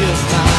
just miles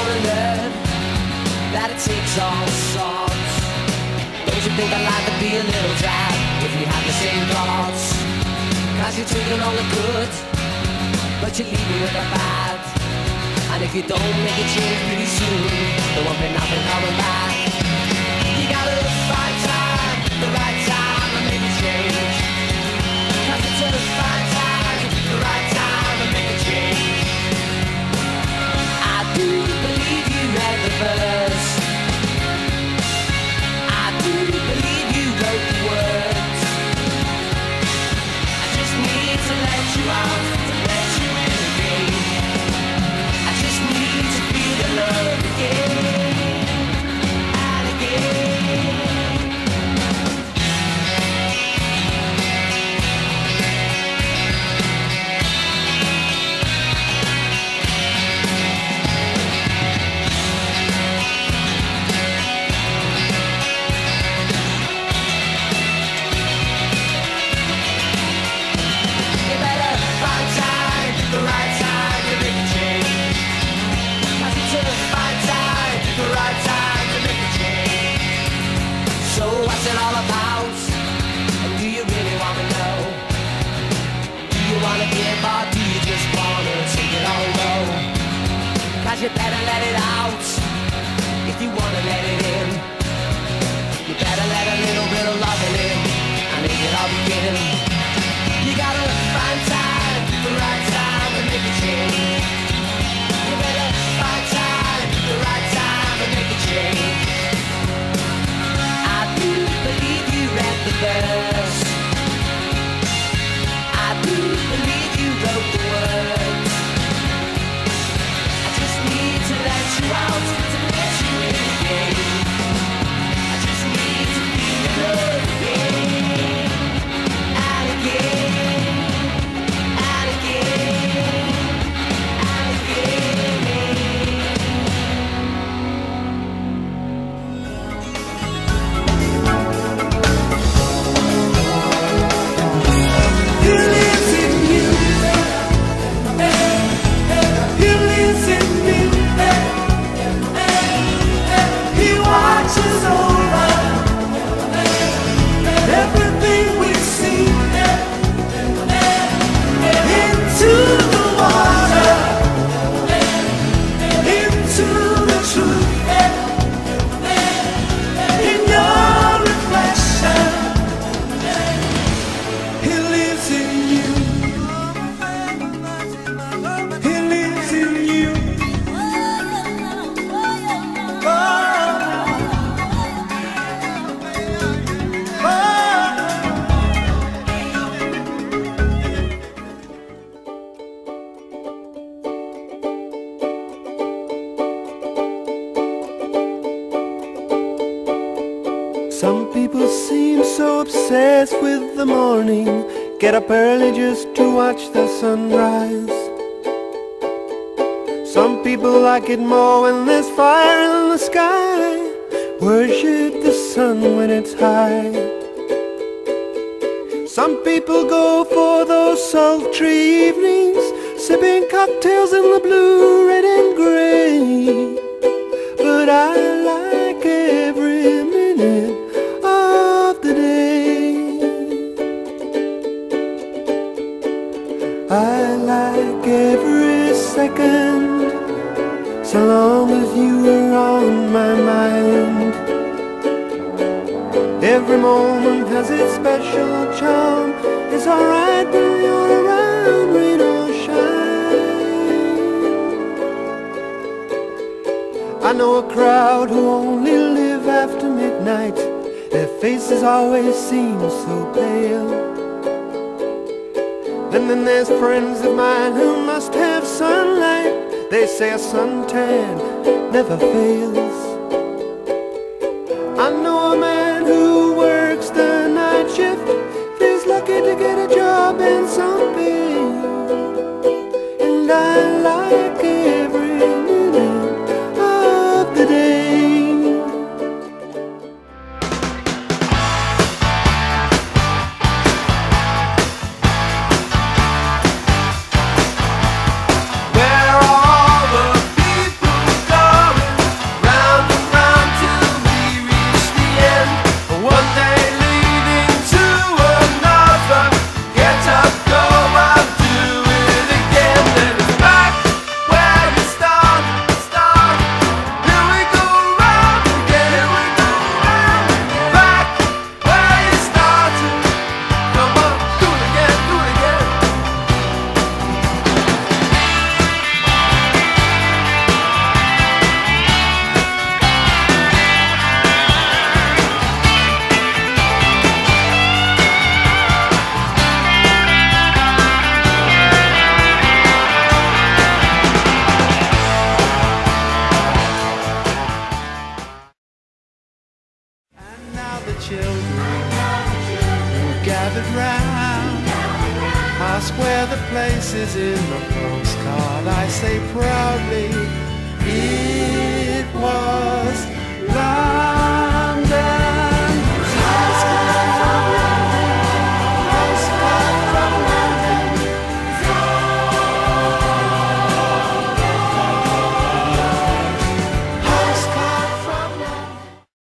gonna learn that it takes all sorts. Don't you think I'd like to be a little drab if you had the same thoughts? Cause you're taking all the good, but you're leaving with the bad. And if you don't make a change pretty soon, there won't be nothing coming back. so obsessed with the morning. Get up early just to watch the sunrise. Some people like it more when there's fire in the sky. Worship the sun when it's high. Some people go for those sultry evenings Sipping cocktails in the blue, red and grey But I Every second, so long as you are on my mind. Every moment has its special charm. It's alright when you're around, rain or shine. I know a crowd who only live after midnight. Their faces always seem so pale. And then there's friends of mine who must have sunlight. They say a suntan never fails.